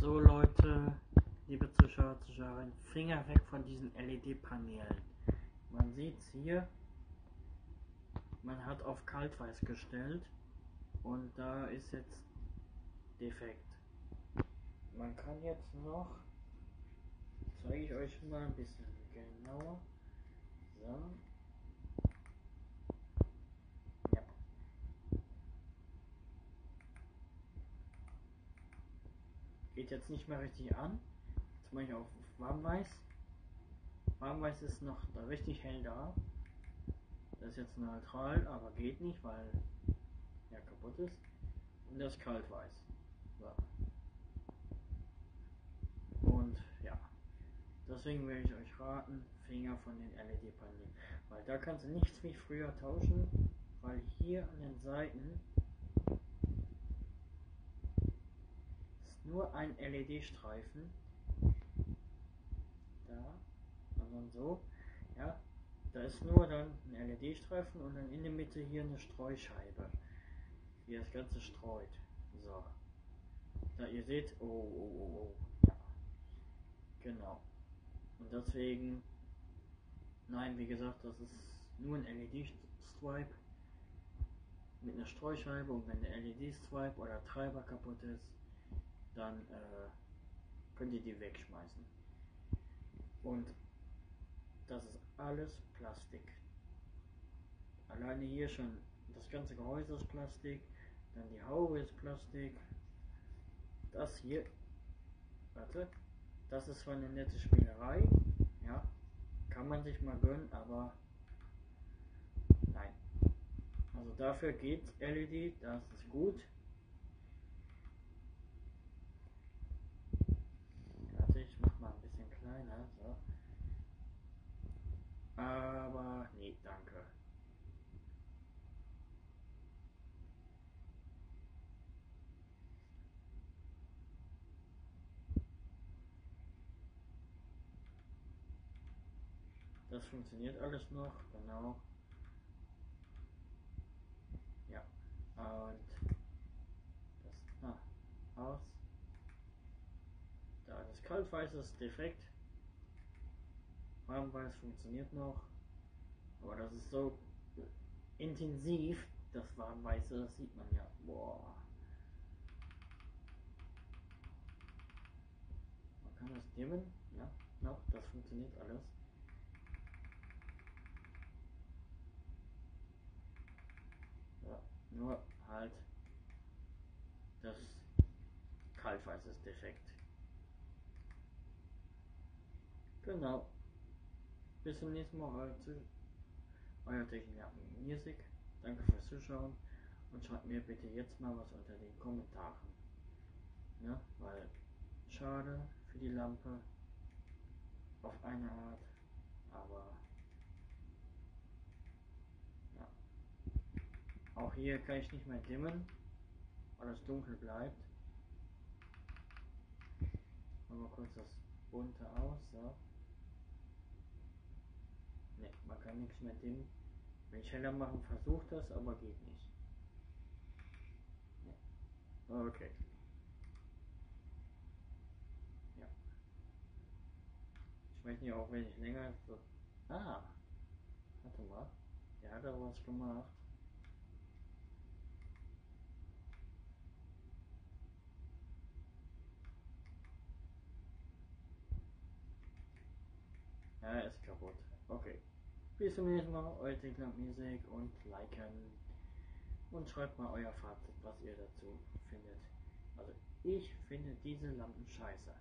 So Leute, liebe Zuschauer, Zuschauerinnen, Finger weg von diesen LED-Paneelen. Man sieht es hier, man hat auf Kaltweiß gestellt und da ist jetzt defekt. Man kann jetzt noch, zeige ich euch mal ein bisschen genauer. So. Geht jetzt nicht mehr richtig an. Mache ich auf Warmweiß. Warmweiß ist noch da richtig hell da. Das ist jetzt neutral, aber geht nicht, weil er kaputt ist. Und das ist kaltweiß. So. Und ja, deswegen würde ich euch raten, Finger von den LED-Paneelen. Weil da kannst du nichts wie früher tauschen, weil hier an den Seiten ist nur ein LED-Streifen. Da, und dann so, ja, da ist nur dann ein LED-Streifen und dann in der Mitte hier eine Streuscheibe, die das Ganze streut. So. Da ihr seht, oh, oh, oh, oh. Ja. Genau. Und deswegen, nein, wie gesagt, das ist nur ein LED-Stripe mit einer Streuscheibe und wenn der LED-Stripe oder Treiber kaputt ist, dann äh, könnt ihr die wegschmeißen. Und das ist alles Plastik. Alleine hier schon das ganze Gehäuse ist Plastik, dann die Haube ist Plastik. Das hier, warte, das ist zwar eine nette Spielerei, ja, kann man sich mal gönnen, aber nein. Also dafür geht LED, das ist gut. Warte, ich mach mal ein bisschen kleiner, so. Aber nee, danke. Das funktioniert alles noch, genau. Ja, und das ah, aus. Da das Kaltweiß ist defekt. Warmweiß funktioniert noch. Aber das ist so intensiv, das Warmweiße, das sieht man ja. Boah. Man kann das dimmen, ja, noch, das funktioniert alles. Nur halt das Kaltweiß ist defekt. Genau. Bis zum nächsten Mal, euer, Techniker Music. Danke fürs Zuschauen und schreibt mir bitte jetzt mal was unter den Kommentaren. Ja, weil schade für die Lampe auf eine Art, aber Auch hier kann ich nicht mehr dimmen, weil es dunkel bleibt. Machen wir kurz das bunte aus. So. Ne, man kann nichts mehr dimmen. Wenn ich heller machen, versucht das, aber geht nicht. Nee. Okay. Ja. Ich weiß nicht, auch wenn ich länger so. Ah! Warte mal. Der hat aber was gemacht. Ja, ist kaputt. Okay. Bis zum nächsten Mal, euer Technik Music und liken. Und schreibt mal euer Fazit, was ihr dazu findet. Also ich finde diese Lampen scheiße.